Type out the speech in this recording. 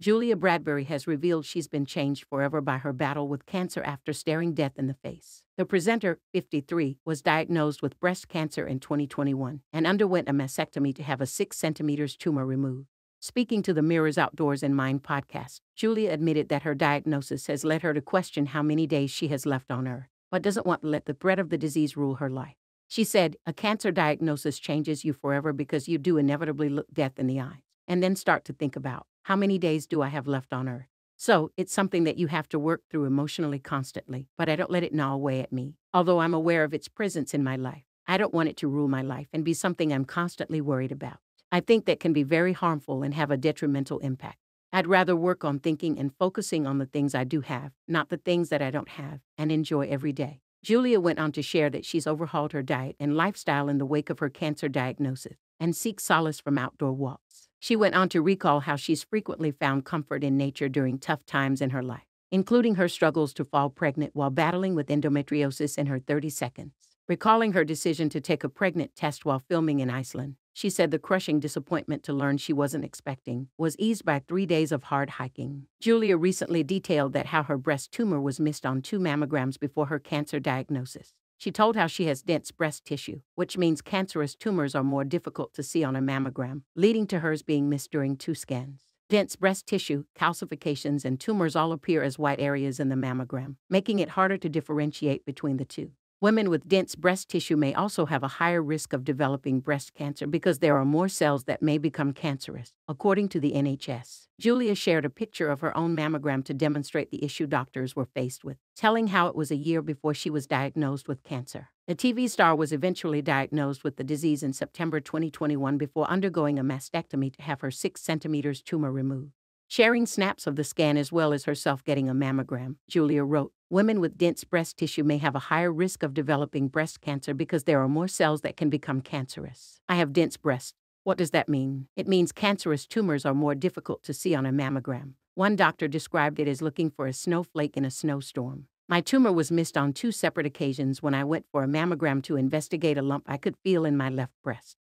Julia Bradbury has revealed she's been changed forever by her battle with cancer after staring death in the face. The presenter, 53, was diagnosed with breast cancer in 2021 and underwent a mastectomy to have a 6 centimeters tumor removed. Speaking to the Mirrors Outdoors in Mind podcast, Julia admitted that her diagnosis has led her to question how many days she has left on Earth, but doesn't want to let the threat of the disease rule her life. She said, A cancer diagnosis changes you forever because you do inevitably look death in the eyes and then start to think about how many days do I have left on earth? So it's something that you have to work through emotionally constantly, but I don't let it gnaw away at me. Although I'm aware of its presence in my life, I don't want it to rule my life and be something I'm constantly worried about. I think that can be very harmful and have a detrimental impact. I'd rather work on thinking and focusing on the things I do have, not the things that I don't have, and enjoy every day. Julia went on to share that she's overhauled her diet and lifestyle in the wake of her cancer diagnosis and seeks solace from outdoor walks. She went on to recall how she's frequently found comfort in nature during tough times in her life, including her struggles to fall pregnant while battling with endometriosis in her 30 seconds. Recalling her decision to take a pregnant test while filming in Iceland, she said the crushing disappointment to learn she wasn't expecting was eased by three days of hard hiking. Julia recently detailed that how her breast tumor was missed on two mammograms before her cancer diagnosis. She told how she has dense breast tissue, which means cancerous tumors are more difficult to see on a mammogram, leading to hers being missed during two scans. Dense breast tissue, calcifications, and tumors all appear as white areas in the mammogram, making it harder to differentiate between the two. Women with dense breast tissue may also have a higher risk of developing breast cancer because there are more cells that may become cancerous, according to the NHS. Julia shared a picture of her own mammogram to demonstrate the issue doctors were faced with, telling how it was a year before she was diagnosed with cancer. The TV star was eventually diagnosed with the disease in September 2021 before undergoing a mastectomy to have her 6 centimeters tumor removed. Sharing snaps of the scan as well as herself getting a mammogram, Julia wrote, Women with dense breast tissue may have a higher risk of developing breast cancer because there are more cells that can become cancerous. I have dense breasts. What does that mean? It means cancerous tumors are more difficult to see on a mammogram. One doctor described it as looking for a snowflake in a snowstorm. My tumor was missed on two separate occasions when I went for a mammogram to investigate a lump I could feel in my left breast.